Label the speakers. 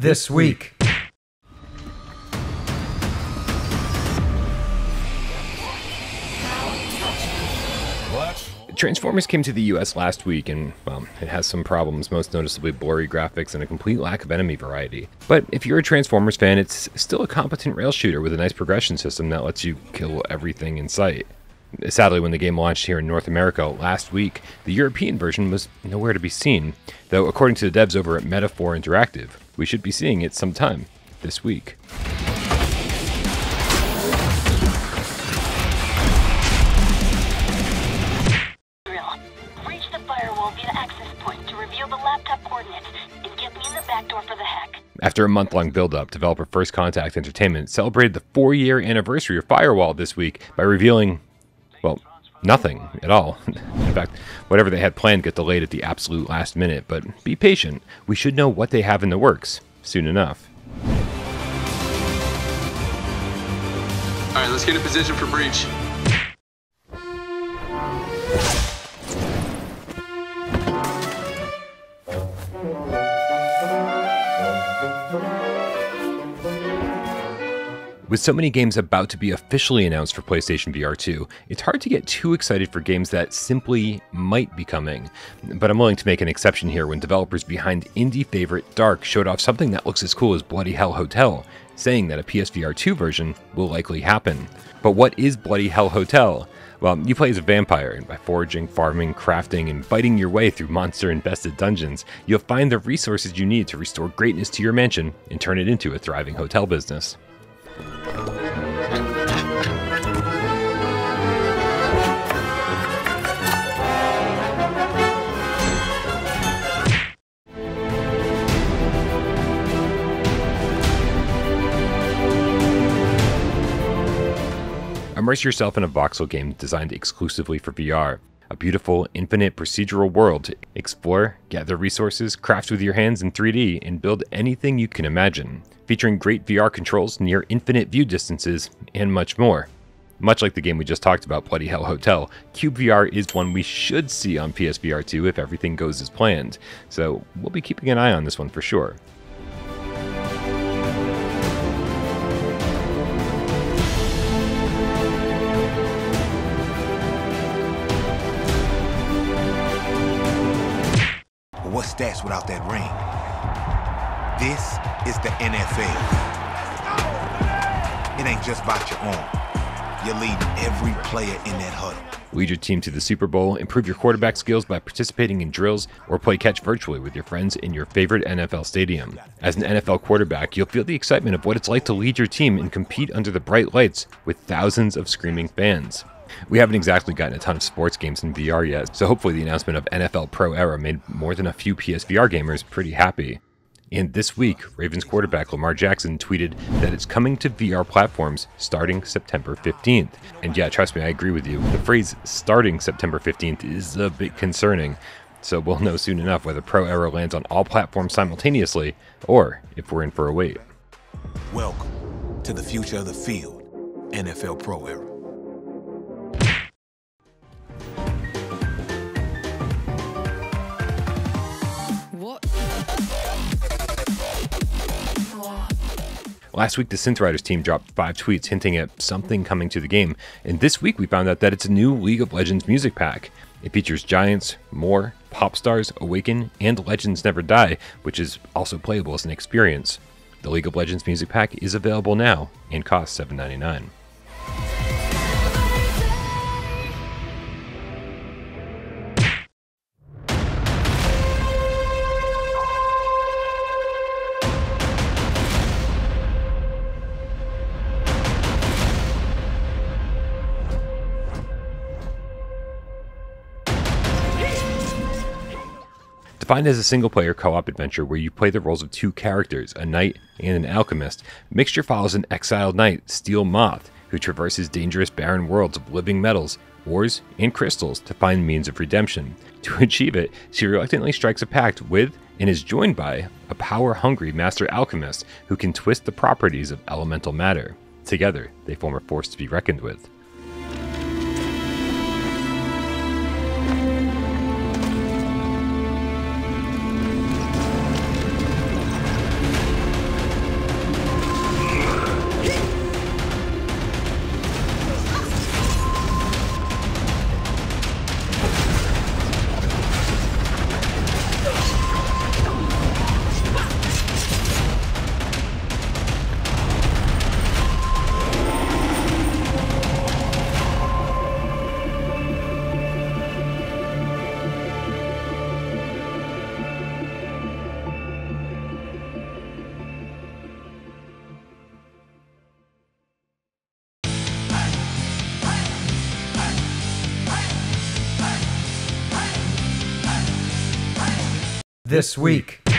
Speaker 1: This week.
Speaker 2: Transformers came to the US last week, and, well, it has some problems, most noticeably blurry graphics and a complete lack of enemy variety. But if you're a Transformers fan, it's still a competent rail shooter with a nice progression system that lets you kill everything in sight. Sadly, when the game launched here in North America last week, the European version was nowhere to be seen, though, according to the devs over at Meta4 Interactive, we should be seeing it sometime this week.
Speaker 3: Breach the firewall via access point to reveal the laptop coordinates and get me in the back door for the hack.
Speaker 2: After a month long build up, developer First Contact Entertainment celebrated the four year anniversary of Firewall this week by revealing, well, nothing at all. In fact, whatever they had planned got delayed at the absolute last minute, but be patient. We should know what they have in the works soon enough.
Speaker 4: All right, let's get in position for breach.
Speaker 2: With so many games about to be officially announced for PlayStation VR 2, it's hard to get too excited for games that simply might be coming. But I'm willing to make an exception here when developers behind indie favorite Dark showed off something that looks as cool as Bloody Hell Hotel, saying that a PSVR 2 version will likely happen. But what is Bloody Hell Hotel? Well, you play as a vampire, and by foraging, farming, crafting, and fighting your way through monster infested dungeons, you'll find the resources you need to restore greatness to your mansion and turn it into a thriving hotel business. Immerse yourself in a voxel game designed exclusively for VR. A beautiful, infinite procedural world to explore, gather resources, craft with your hands in 3D, and build anything you can imagine. Featuring great VR controls, near infinite view distances, and much more. Much like the game we just talked about, Bloody Hell Hotel, Cyube VR is one we should see on PSVR 2 if everything goes as planned, so we'll be keeping an eye on this one for sure.
Speaker 5: What's stats without that ring? This is the NFL. It ain't just about your arm. You're leading every player in that huddle.
Speaker 2: Lead your team to the Super Bowl, improve your quarterback skills by participating in drills, or play catch virtually with your friends in your favorite NFL stadium. As an NFL quarterback, you'll feel the excitement of what it's like to lead your team and compete under the bright lights with thousands of screaming fans. We haven't exactly gotten a ton of sports games in VR yet, so hopefully the announcement of NFL Pro Era made more than a few PSVR gamers pretty happy. And this week, Ravens quarterback Lamar Jackson tweeted that it's coming to VR platforms starting September 15th. And yeah, trust me, I agree with you. The phrase starting September 15th is a bit concerning. So we'll know soon enough whether Pro Era lands on all platforms simultaneously or if we're in for a wait.
Speaker 5: Welcome to the future of the field, NFL Pro Era.
Speaker 2: Last week, the Synth Riders team dropped five tweets hinting at something coming to the game, and this week we found out that it's a new League of Legends music pack. It features Giants, More, Pop Stars, Awaken, and Legends Never Die, which is also playable as an experience. The League of Legends music pack is available now and costs $7.99. Defined as a single player co op adventure where you play the roles of two characters, a knight and an alchemist, Mixture follows an exiled knight, Steel Moth, who traverses dangerous barren worlds of living metals, ores, and crystals to find means of redemption. To achieve it, she reluctantly strikes a pact with and is joined by a power hungry master alchemist who can twist the properties of elemental matter. Together, they form a force to be reckoned with.
Speaker 1: This week.